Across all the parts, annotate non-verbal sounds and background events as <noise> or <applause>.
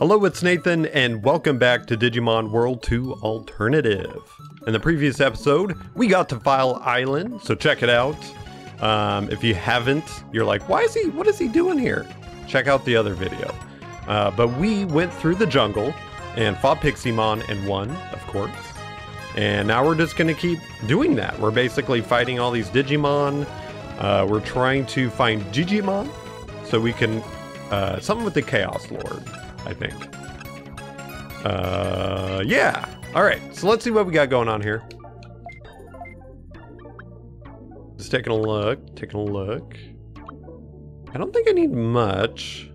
Hello, it's Nathan, and welcome back to Digimon World 2 Alternative. In the previous episode, we got to File Island, so check it out. Um, if you haven't, you're like, why is he, what is he doing here? Check out the other video. Uh, but we went through the jungle and fought Piximon and won, of course. And now we're just going to keep doing that. We're basically fighting all these Digimon. Uh, we're trying to find Digimon so we can, uh, something with the Chaos Lord. I think. Uh, yeah. All right. So let's see what we got going on here. Just taking a look. Taking a look. I don't think I need much.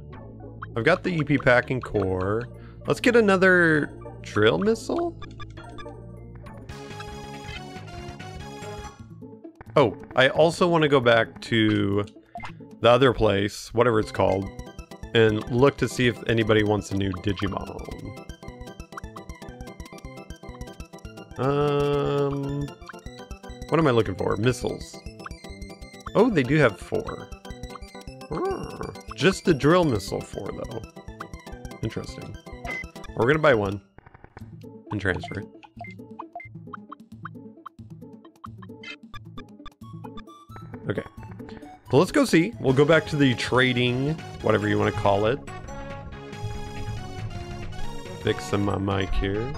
I've got the EP packing core. Let's get another drill missile. Oh, I also want to go back to the other place, whatever it's called, and look to see if anybody wants a new Digimon. Um, what am I looking for? Missiles. Oh, they do have four. Just a drill missile four, though. Interesting. We're gonna buy one and transfer it. So let's go see. We'll go back to the trading, whatever you want to call it. Fix my mic here.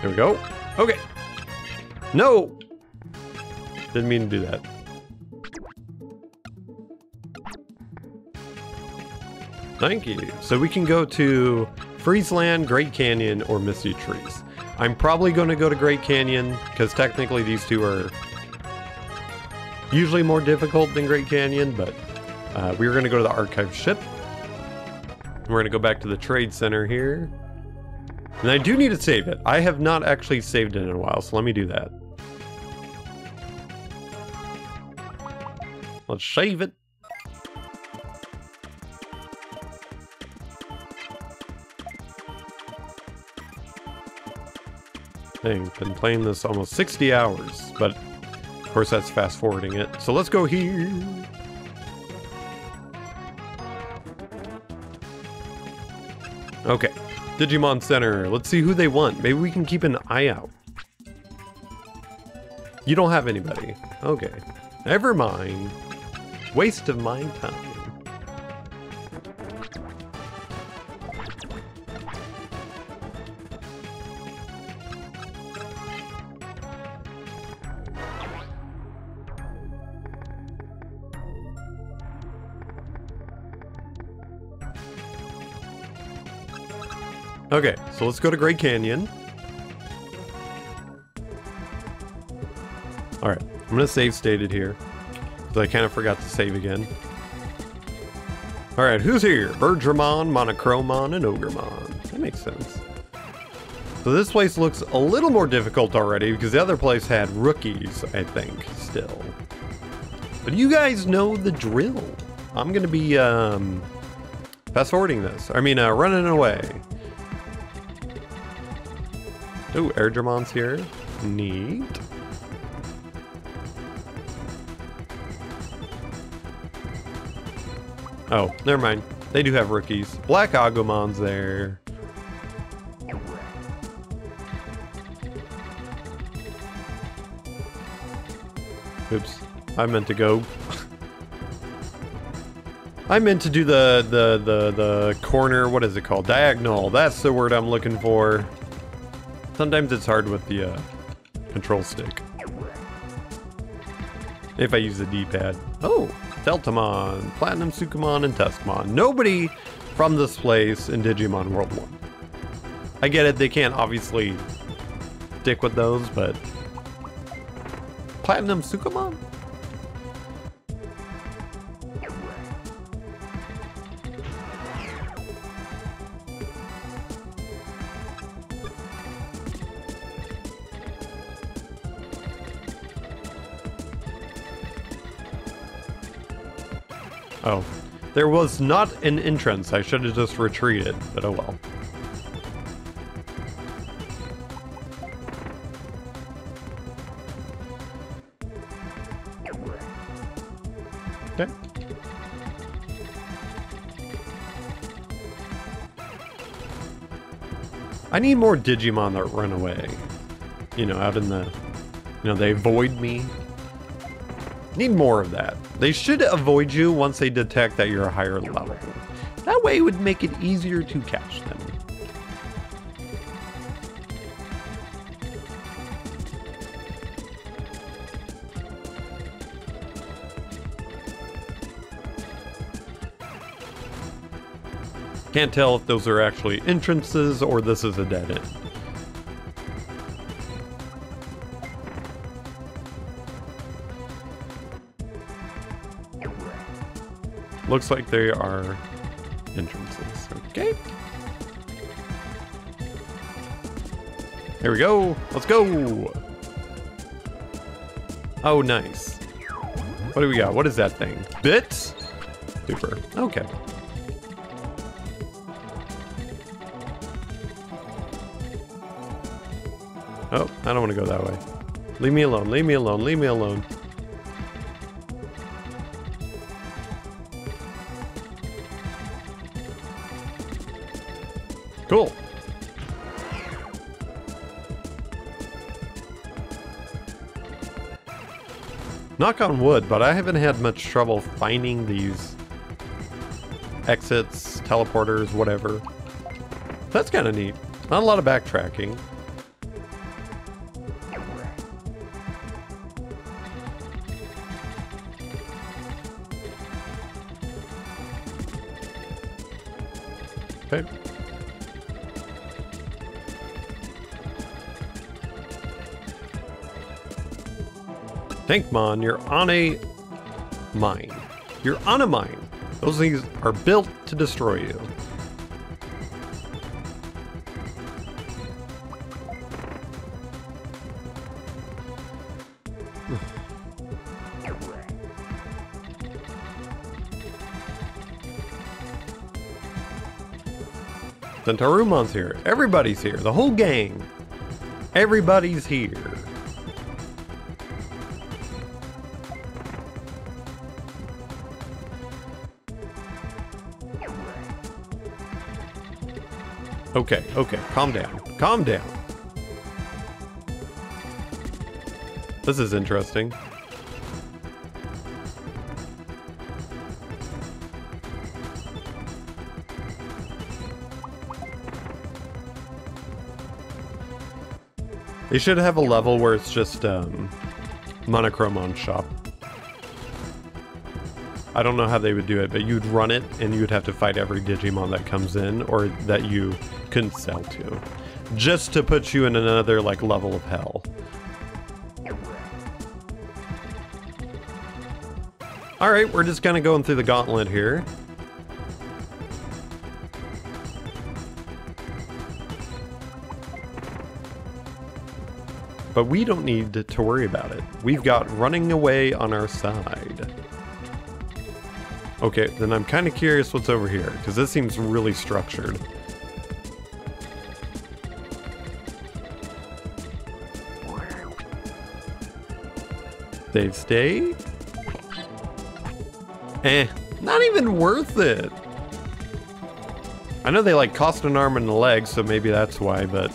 There we go. Okay. No! Didn't mean to do that. Thank you. So we can go to Freezeland, Great Canyon, or Misty Trees. I'm probably going to go to Great Canyon, because technically these two are usually more difficult than Great Canyon, but uh, we were going to go to the archive ship. We're going to go back to the trade center here. And I do need to save it. I have not actually saved it in a while, so let me do that. Let's save it. Dang, been playing this almost 60 hours, but course, that's fast forwarding it. So let's go here. Okay, Digimon Center. Let's see who they want. Maybe we can keep an eye out. You don't have anybody. Okay. Never mind. Waste of my time. Okay, so let's go to Great Canyon. Alright, I'm gonna save stated here. Because I kind of forgot to save again. Alright, who's here? Birdramon, Monochromon, and Ogremon. That makes sense. So this place looks a little more difficult already because the other place had rookies, I think, still. But you guys know the drill. I'm gonna be, um, fast forwarding this. I mean, uh, running away. Ooh, Airdramon's here. Neat. Oh, never mind. They do have rookies. Black Agumon's there. Oops. I meant to go. <laughs> I meant to do the, the, the, the corner, what is it called? Diagonal. That's the word I'm looking for. Sometimes it's hard with the uh, control stick. If I use the D-pad. Oh, Deltamon, Platinum Sukamon, and Tuskmon. Nobody from this place in Digimon World 1. I get it, they can't obviously stick with those, but... Platinum Sukamon? There was not an entrance. I should have just retreated, but oh well. Okay. I need more Digimon that run away. You know, out in the... You know, they avoid me. Need more of that. They should avoid you once they detect that you're a higher level. That way it would make it easier to catch them. Can't tell if those are actually entrances or this is a dead end. Looks like they are entrances. Okay. Here we go. Let's go. Oh, nice. What do we got? What is that thing? Bits? Super. Okay. Oh, I don't want to go that way. Leave me alone, leave me alone, leave me alone. Cool. Knock on wood, but I haven't had much trouble finding these exits, teleporters, whatever. That's kind of neat. Not a lot of backtracking. Tankmon, you're on a mine. You're on a mine. Those things are built to destroy you. Centarumon's here. Everybody's here. The whole gang. Everybody's here. Okay, okay, calm down. Calm down. This is interesting. They should have a level where it's just um, Monochromon shop. I don't know how they would do it, but you'd run it and you'd have to fight every Digimon that comes in or that you couldn't sell to. Just to put you in another like level of hell. Alright, we're just kind of going through the gauntlet here. But we don't need to worry about it. We've got running away on our side. Okay, then I'm kind of curious what's over here, because this seems really structured. Save state? Eh, not even worth it. I know they like cost an arm and a leg, so maybe that's why, but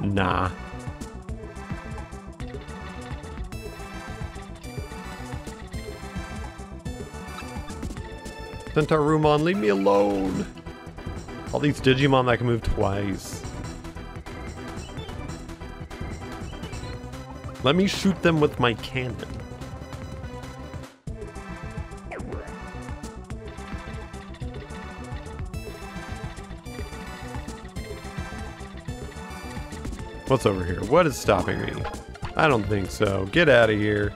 nah. Centarumon, leave me alone. All these Digimon that can move twice. Let me shoot them with my cannon. What's over here? What is stopping me? I don't think so. Get out of here.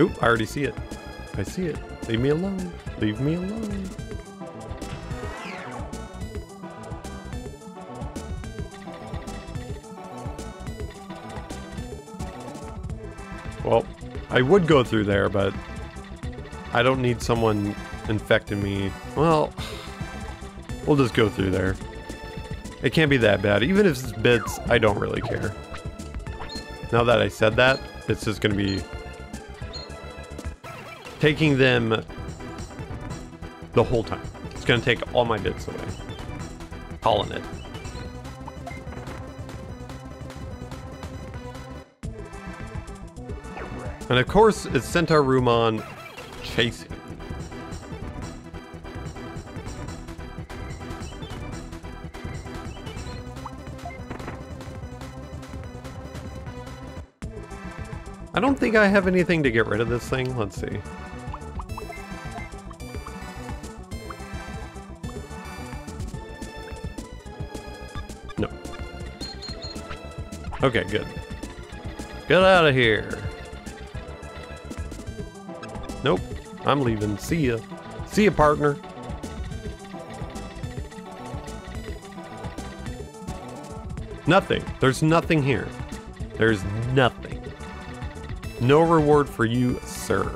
Oop, I already see it. I see it. Leave me alone. Leave me alone. Well, I would go through there, but I don't need someone infecting me. Well, we'll just go through there. It can't be that bad. Even if it's bits, I don't really care. Now that I said that, it's just going to be taking them the whole time. It's going to take all my bits away. Calling it. And of course, it's Centarumon chasing. I don't think I have anything to get rid of this thing. Let's see. Okay, good. Get out of here. Nope. I'm leaving. See ya. See ya, partner. Nothing. There's nothing here. There's nothing. No reward for you, sir.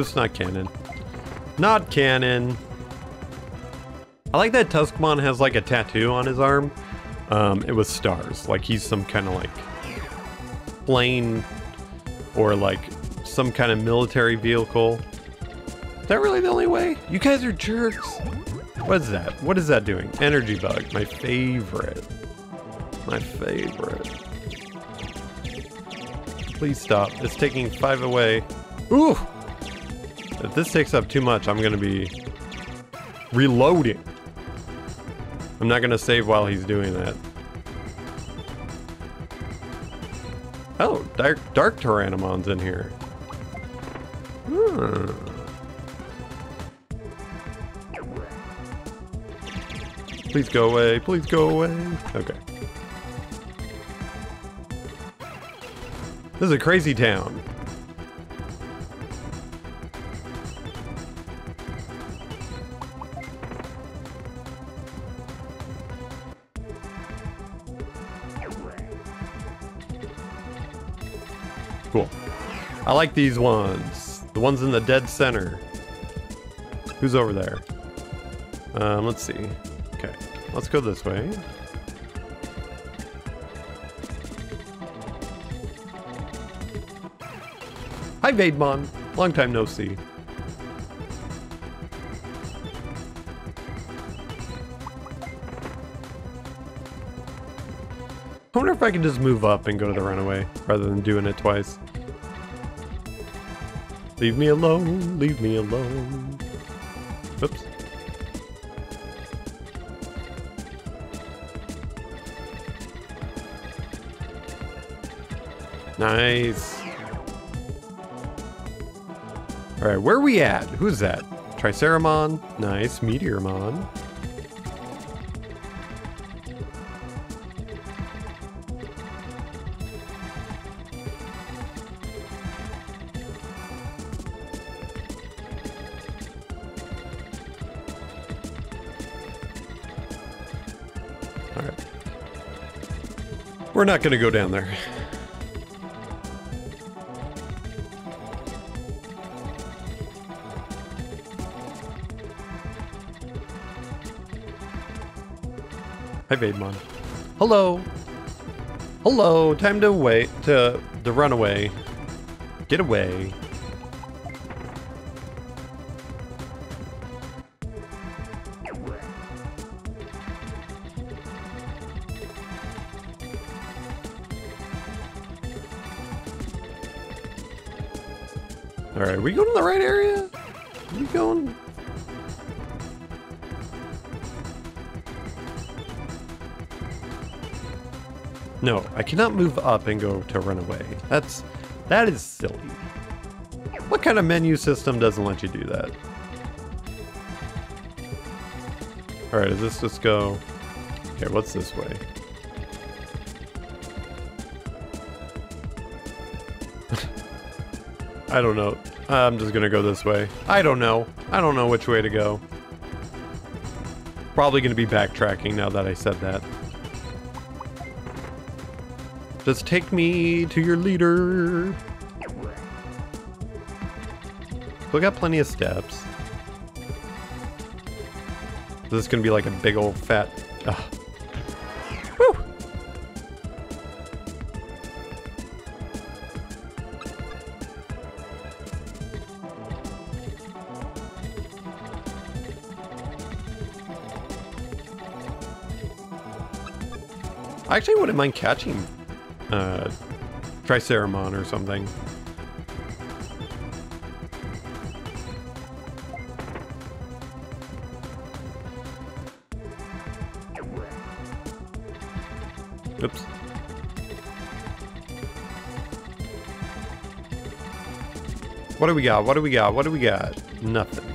It's not canon. Not canon. I like that Tuskmon has like a tattoo on his arm. Um, it was stars. Like he's some kind of like plane or like some kind of military vehicle. Is that really the only way? You guys are jerks. What is that? What is that doing? Energy bug. My favorite. My favorite. Please stop. It's taking five away. Ooh! If this takes up too much, I'm going to be reloading. I'm not going to save while he's doing that. Oh, Dark, dark Tyrannomon's in here. Hmm. Please go away. Please go away. Okay. This is a crazy town. I like these ones. The ones in the dead center. Who's over there? Um, let's see. Okay, let's go this way. Hi, Vademon. Long time no see. I wonder if I can just move up and go to the runaway rather than doing it twice. Leave me alone, leave me alone. Oops. Nice. Alright, where are we at? Who's that? Triceramon? Nice. Meteormon. We're not going to go down there. Hi, Vademon. Hello. Hello. Time to wait to to run away. Get away. Right, we going to the right area? Are we going? No, I cannot move up and go to run away. That's that is silly. What kind of menu system doesn't let you do that? All right, does this just go? Okay, what's this way? <laughs> I don't know. I'm just gonna go this way. I don't know. I don't know which way to go. probably to be backtracking now that I said that. Just take me to your leader. We got plenty of steps. This is gonna be like a big old fat. Ugh. Actually wouldn't mind catching uh, Triceramon or something. Oops. What do we got? What do we got? What do we got? Nothing.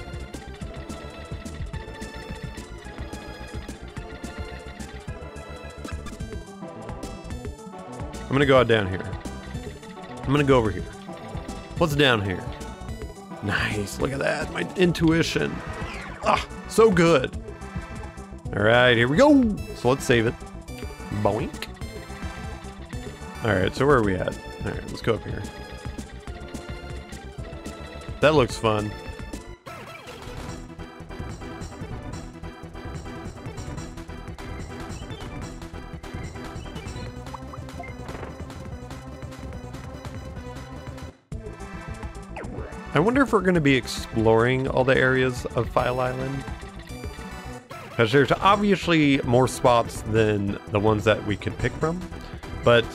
Gonna go out down here. I'm gonna go over here. What's down here? Nice, look at that, my intuition. Ah, so good. All right, here we go. So let's save it. Boink. All right, so where are we at? All right, let's go up here. That looks fun. I wonder if we're going to be exploring all the areas of File Island. Because there's obviously more spots than the ones that we could pick from. But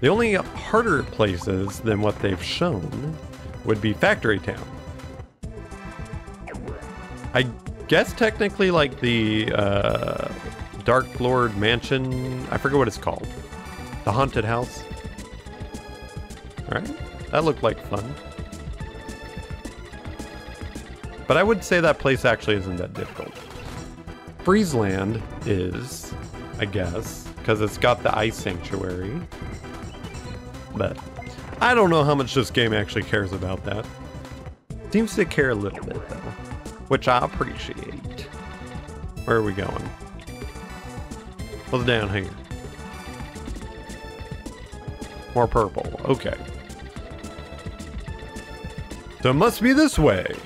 the only harder places than what they've shown would be Factory Town. I guess technically like the uh, Dark Lord Mansion, I forget what it's called. The Haunted House. Alright, that looked like fun. But I would say that place actually isn't that difficult. Freezeland is, I guess, because it's got the Ice Sanctuary. But I don't know how much this game actually cares about that. Seems to care a little bit, though, which I appreciate. Where are we going? What's down here? More purple. Okay. So it must be this way.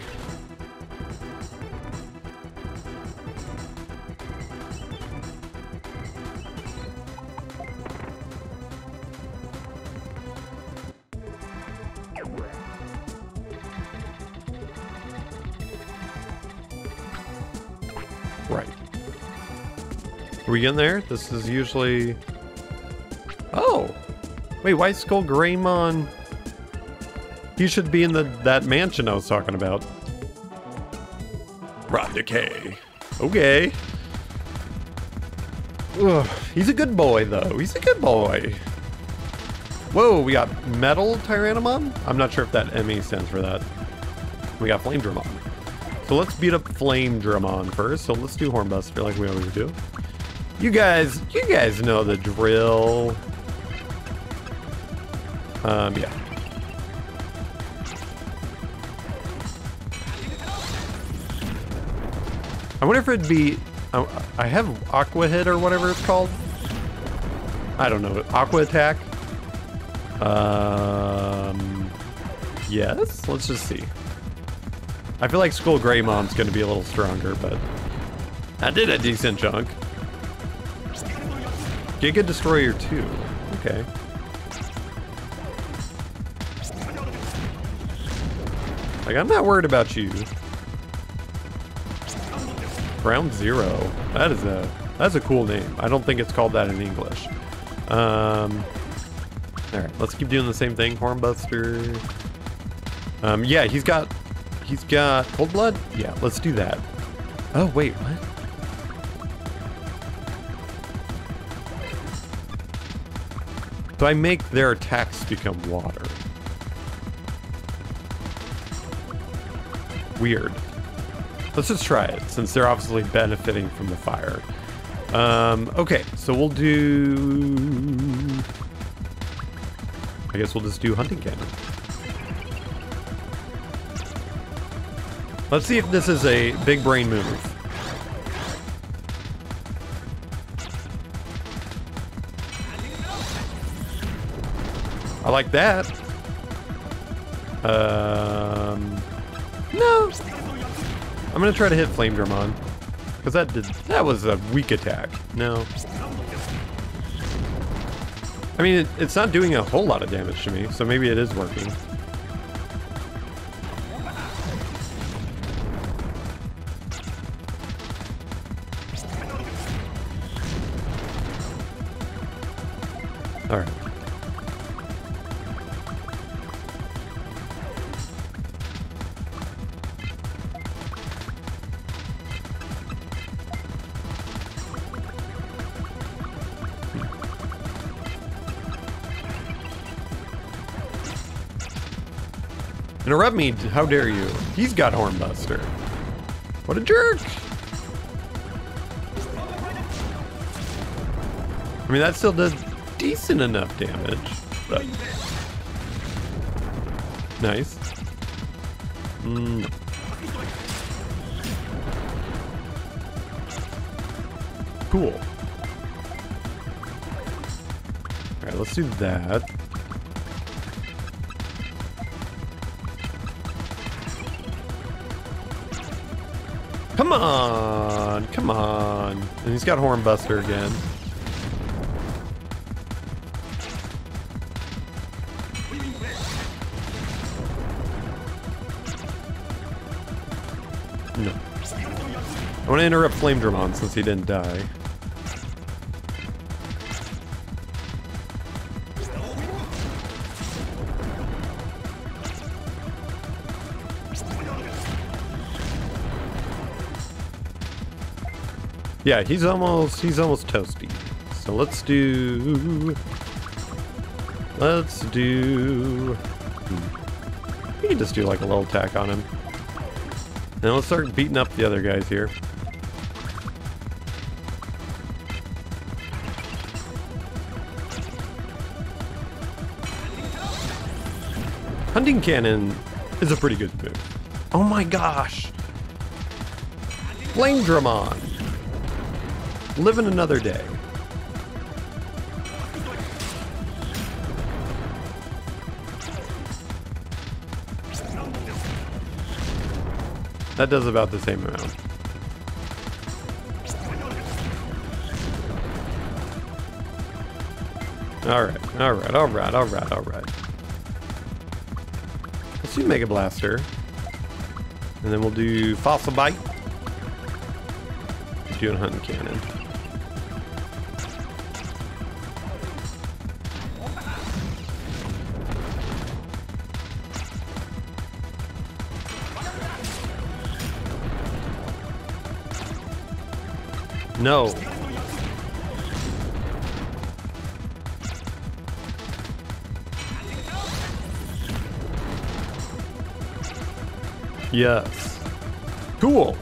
We getting there? This is usually... Oh! Wait, White Skull Greymon... He should be in the that mansion I was talking about. Rot Decay. Okay. Ugh, he's a good boy, though. He's a good boy. Whoa, we got Metal Tyrannomon? I'm not sure if that ME stands for that. We got Flamedramon. So let's beat up Flamedramon first. So let's do Hornbuster like we always do. You guys, you guys know the drill. Um, yeah. I wonder if it'd be... I, have Aqua Hit or whatever it's called. I don't know. Aqua Attack? Um... Yes? Let's just see. I feel like SkullGreymon's going to be a little stronger, but... I did a decent chunk. Giga Destroyer 2. Okay. Like, I'm not worried about you. Ground Zero. That is a that's a cool name. I don't think it's called that in English. Um, all right, let's keep doing the same thing. Hornbuster. Um, yeah, he's got he's got cold blood. Yeah, let's do that. Oh wait, what? So I make their attacks become water. Weird. Let's just try it, since they're obviously benefiting from the fire. Um, okay, so we'll do... I guess we'll just do Hunting Cannon. Let's see if this is a big brain move. I like that. Um, no. I'm gonna try to hit Flamedramon. Because that did, that was a weak attack. No. I mean, it, it's not doing a whole lot of damage to me, so maybe it is working. Interrupt me, how dare you? He's got Hornbuster. What a jerk! I mean, that still does decent enough damage, but... Nice. Mm. Cool. Alright, let's do that. Come on. And he's got Hornbuster again. No. I want to interrupt Flamedramon since he didn't die. Yeah, he's almost he's almost toasty. So let's do let's do hmm. we can just do like a little attack on him. And let's start beating up the other guys here. Hunting cannon is a pretty good move. Oh my gosh! Flamedramon! Living another day. That does about the same amount. Alright, alright, alright, alright, alright. Let's do Mega Blaster. And then we'll do Fossil Bite. Doing Hunting Cannon. No. Yes. Cool.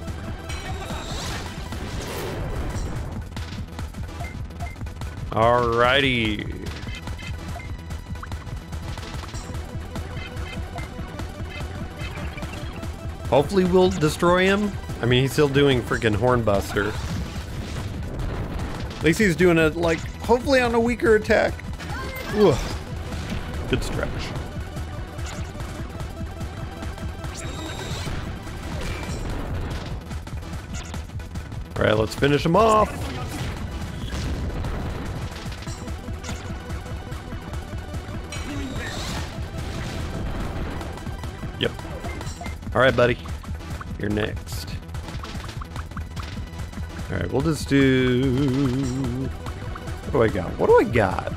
Alrighty. Hopefully we'll destroy him. I mean, he's still doing freaking Hornbuster. He's doing it, like, hopefully on a weaker attack. Good stretch. Alright, let's finish him off. Yep. Alright, buddy. You're next. Alright, we'll just do... What do I got? What do I got?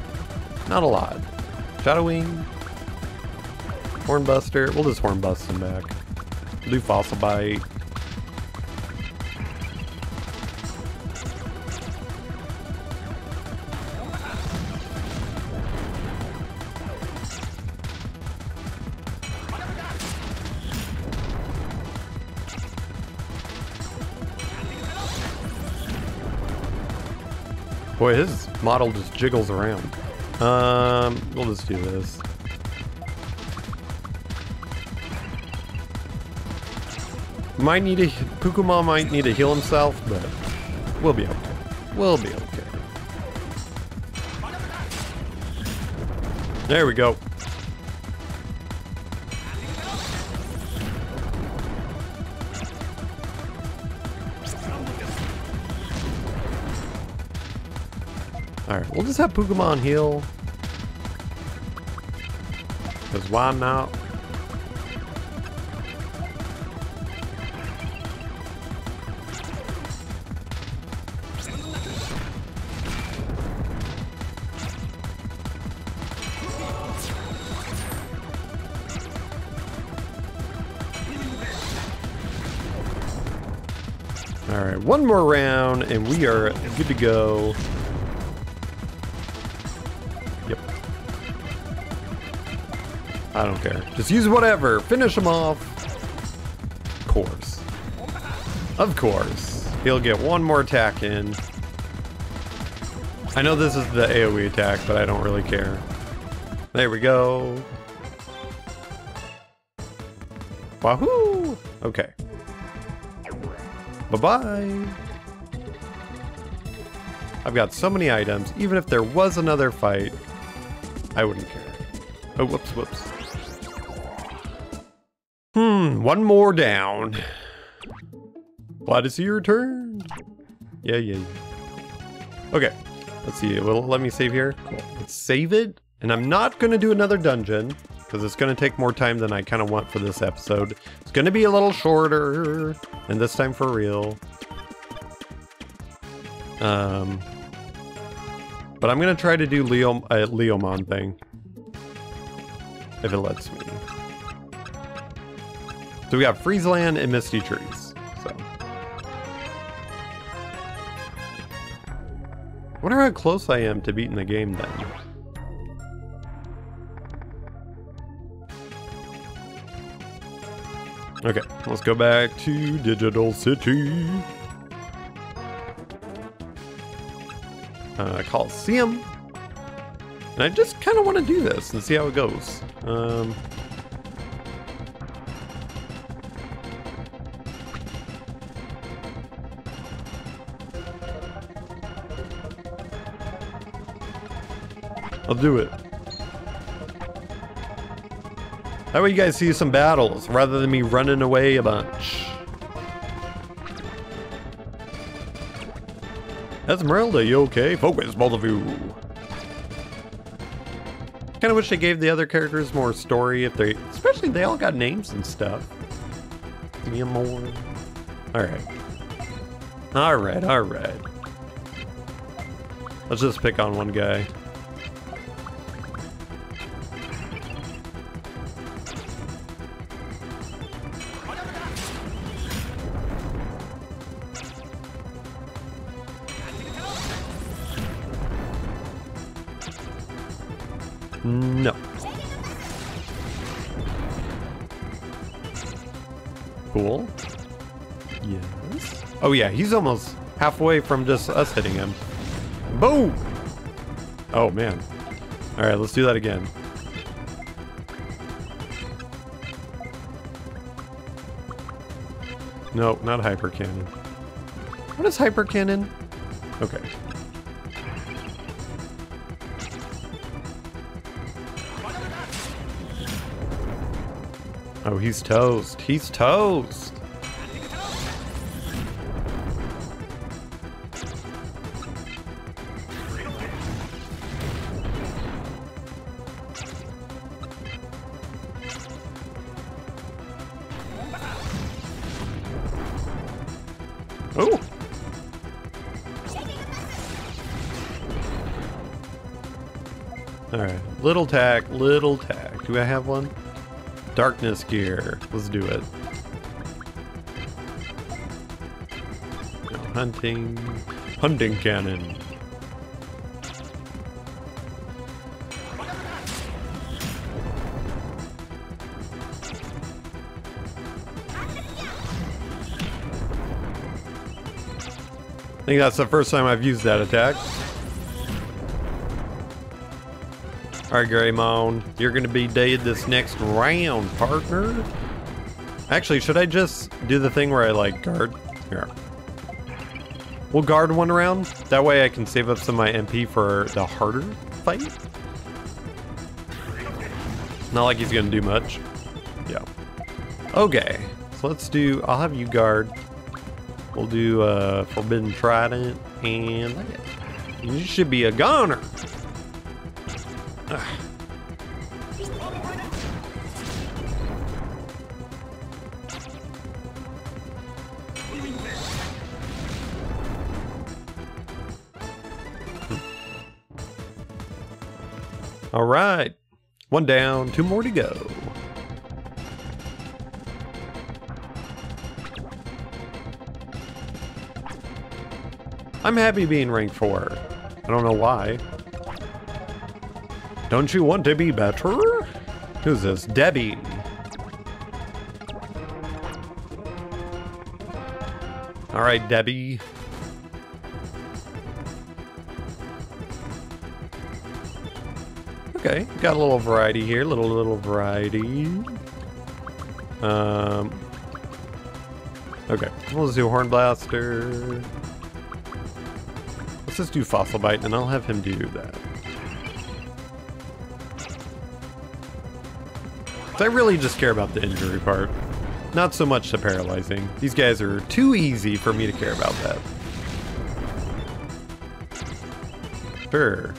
Not a lot. Shadow Wing. Hornbuster. We'll just Hornbust him back. We'll do Fossil Bite. Boy, his model just jiggles around. Um, we'll just do this. Might need a Pukumon might need to heal himself, but we'll be okay. We'll be okay. There we go. We'll just have Pokemon heal. Because why not? Alright, one more round and we are good to go. I don't care. Just use whatever. Finish him off. Of course. Of course. He'll get one more attack in. I know this is the AoE attack, but I don't really care. There we go. Wahoo! Okay. Bye-bye. I've got so many items. Even if there was another fight, I wouldn't care. Oh, whoops, whoops. Hmm, one more down. Glad to see you return. Yeah, yeah. Okay, let's see. Well, let me save here. Cool. Let's save it. And I'm not going to do another dungeon because it's going to take more time than I kind of want for this episode. It's going to be a little shorter, and this time for real. Um, but I'm going to try to do Leo, uh, Leomon thing. If it lets me. So we got Freezeland and Misty Trees. So. wonder how close I am to beating the game then. Okay, let's go back to Digital City. Uh, Coliseum. And I just kind of want to do this and see how it goes. Um, I'll do it. That way you guys see some battles rather than me running away a bunch. Esmeralda, you okay? Focus, both of you. Kind of wish they gave the other characters more story if they, especially they all got names and stuff. Give me more. All right. All right, all right. Let's just pick on one guy. No. Cool. Yes. Oh yeah, he's almost halfway from just us hitting him. Boom! Oh man. Alright, let's do that again. No, not hyper cannon. What is hyper cannon? Okay. Oh, he's toast. He's toast. Oh. All right, little tack, little tack. Do I have one? Darkness gear. Let's do it. Hunting. Hunting cannon. I think that's the first time I've used that attack. Alright, Greymon, you're gonna be dead this next round, partner. Actually, should I just do the thing where I like guard? Here. We'll guard one round. That way I can save up some of my MP for the harder fight. Not like he's gonna do much. Yeah. Okay. So let's do, I'll have you guard. We'll do uh, Forbidden Trident and You should be a goner. One down, two more to go. I'm happy being ranked 4. I don't know why. Don't you want to be better? Who's this? Debbie. All right, Debbie. Okay, got a little variety here, little little variety. Um. Okay, let's do Horn Blaster. Let's just do Fossil Bite, and I'll have him do that. So I really just care about the injury part. Not so much the paralyzing. These guys are too easy for me to care about that. Sure.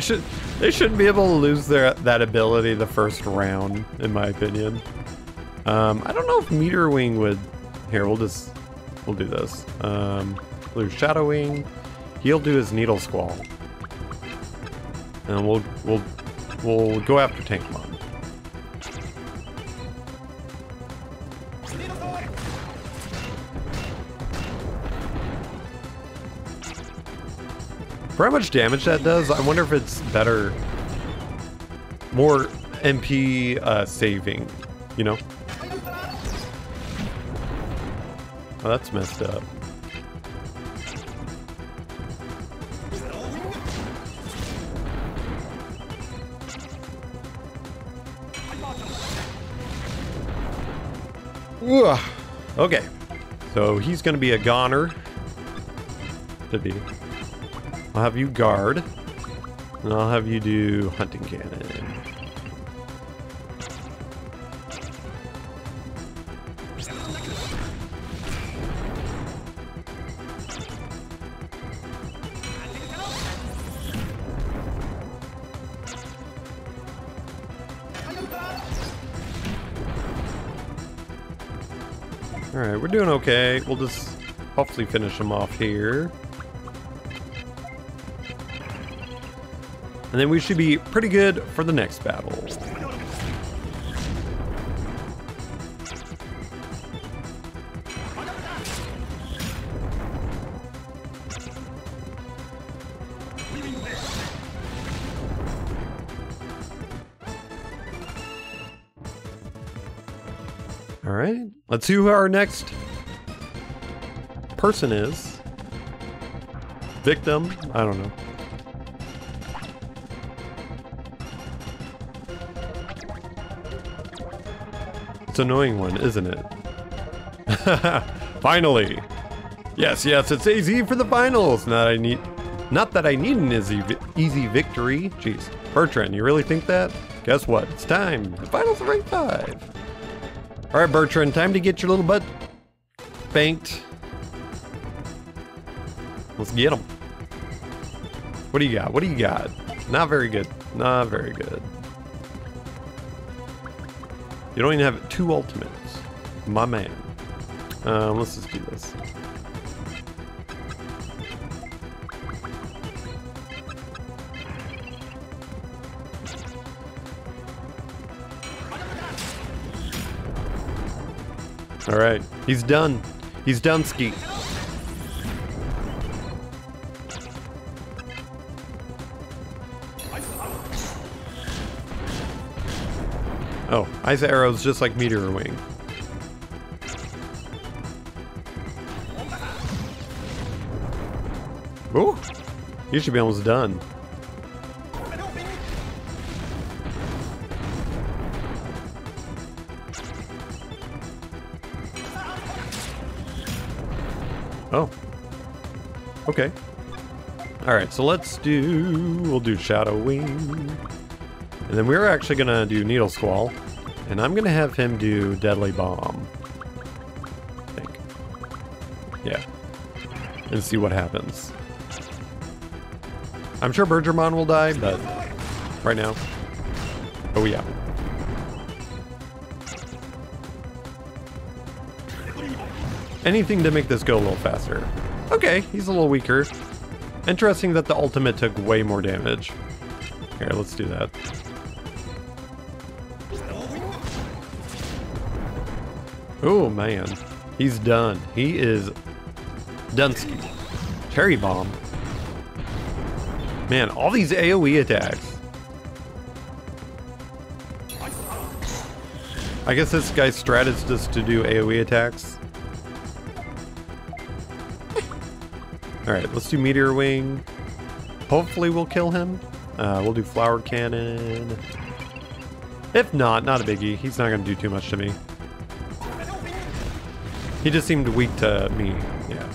They should they shouldn't be able to lose their that ability the first round, in my opinion. Um, I don't know if Meteor Wing would. Here, we'll just we'll do this. Um, we'll Shadow Wing. He'll do his Needle Squall, and we'll we'll we'll go after Tankmon. For how much damage that does, I wonder if it's better, more MP uh, saving, you know? Oh, that's messed up. Ugh. Okay, so he's gonna be a goner. To be. I'll have you guard. And I'll have you do hunting cannon. Alright, we're doing okay. We'll just hopefully finish them off here. And then we should be pretty good for the next battle. All right, let's see who our next person is. Victim, I don't know. Annoying one, isn't it? <laughs> Finally! Yes, yes, it's easy for the finals! Not I need not that I need an easy easy victory. Jeez. Bertran, you really think that? Guess what? It's time. The finals are rank 5. Alright, Bertran, time to get your little butt banked. Let's get them. What do you got? What do you got? Not very good. Not very good. You don't even have two ultimates. My man. Um, let's just do this. All right, he's done. He's done ski. Ice arrows just like meteor wing. Ooh, you should be almost done. Oh. Okay. Alright, so let's do... We'll do Shadow Wing. And then we're actually to do Needle Squall. And I'm going to have him do Deadly Bomb. I think. Yeah. And see what happens. I'm sure Bergermon will die, but right now. Oh yeah. Anything to make this go a little faster. Okay, he's a little weaker. Interesting that the ultimate took way more damage. Here, let's do that. Oh man, he's done. He is Dunsky. Cherry Bomb. Man, all these AoE attacks. I guess this guy's strat is just to do AoE attacks. Alright, let's do Meteor Wing. Hopefully we'll kill him. Uh, we'll do Flower Cannon. If not, not a biggie. He's not going to do too much to me. He just seemed weak to me. Yeah.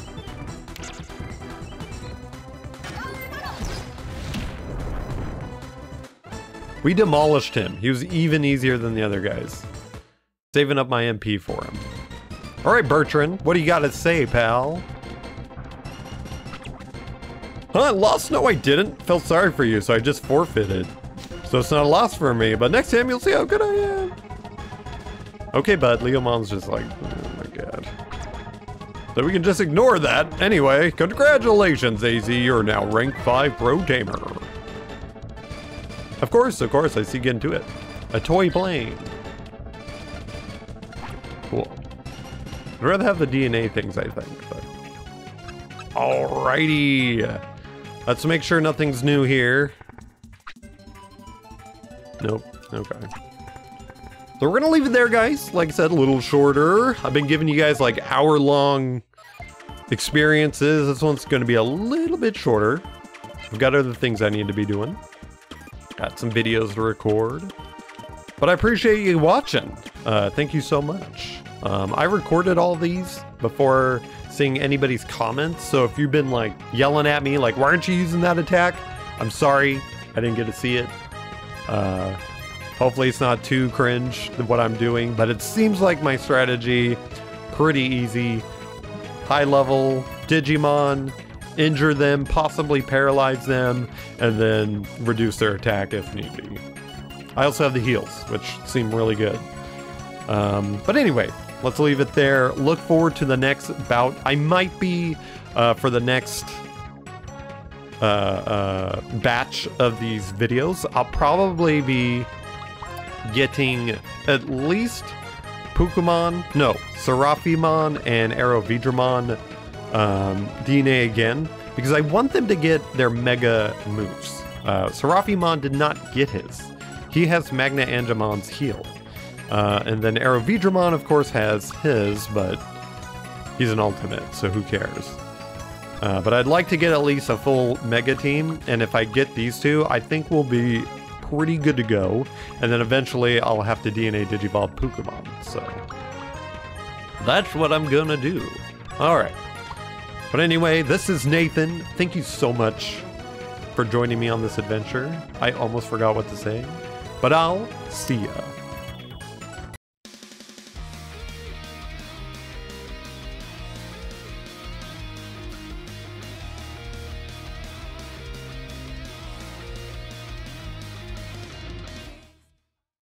We demolished him. He was even easier than the other guys. Saving up my MP for him. All right, Bertran, what do you got to say, pal? Huh, lost? No, I didn't. Felt sorry for you, so I just forfeited. So it's not a loss for me, but next time you'll see how good I am. Okay, bud, Leomon's just like, god. So we can just ignore that. Anyway, congratulations, AZ, you're now rank 5 Pro Tamer. Of course, of course, I see get into it. A toy plane. Cool. I'd rather have the DNA things, I think, but... Alrighty. Let's make sure nothing's new here. Nope. Okay. So we're gonna leave it there, guys. Like I said, a little shorter. I've been giving you guys like hour-long experiences. This one's gonna be a little bit shorter. I've got other things I need to be doing. Got some videos to record. But I appreciate you watching. Uh, thank you so much. Um, I recorded all these before seeing anybody's comments. So if you've been like yelling at me, like, why aren't you using that attack? I'm sorry. I didn't get to see it. Uh, hopefully it's not too cringe what I'm doing, but it seems like my strategy pretty easy. High level Digimon, injure them, possibly paralyze them, and then reduce their attack if need be. I also have the heals, which seem really good. Um, but anyway, let's leave it there. Look forward to the next bout. I might be uh, for the next uh, uh, batch of these videos. I'll probably be getting at least Pukumon, no, Seraphimon and AeroVeedramon um, DNA again because I want them to get their mega moves. Uh, Seraphimon did not get his. He has Magna Angemon's heal. Uh, and then AeroVeedramon, of course, has his, but he's an ultimate, so who cares? Uh, but I'd like to get at least a full Mega Team, and if I get these two, I think we'll be pretty good to go. And then eventually I'll have to DNA Digivolve Pukumon, so... That's what I'm gonna do. Alright. But anyway, this is Nathan. Thank you so much for joining me on this adventure. I almost forgot what to say, but I'll see ya.